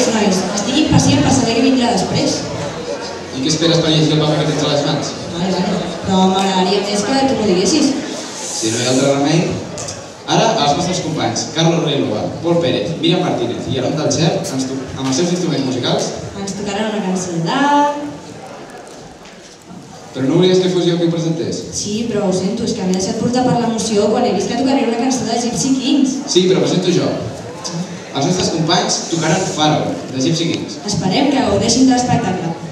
res, nois. Estic impacient per saber què vindrà després. I què esperes per llegir el paper que tens a les mans? Vale, vale. Però m'agradaria més que tu m'ho diguessis. Si no hi ha altre remei... Ara, als nostres companys, Carlos Relova, Pol Pérez, Miriam Martínez i Aaron del to- amb els seus instruments musicals, Ens tocaran una cançó de... però no volies que fos jo qui ho presentés? Sí, però ho sento, és que m'he deixat portar per l'emoció quan he vist que tocaria una cançó de Gypsy Kings. Sí, però presento jo. Els nostres companys tocaran Pharaoh, de Gypsy Kings. Esperem que gaudeixin de l'espectacle.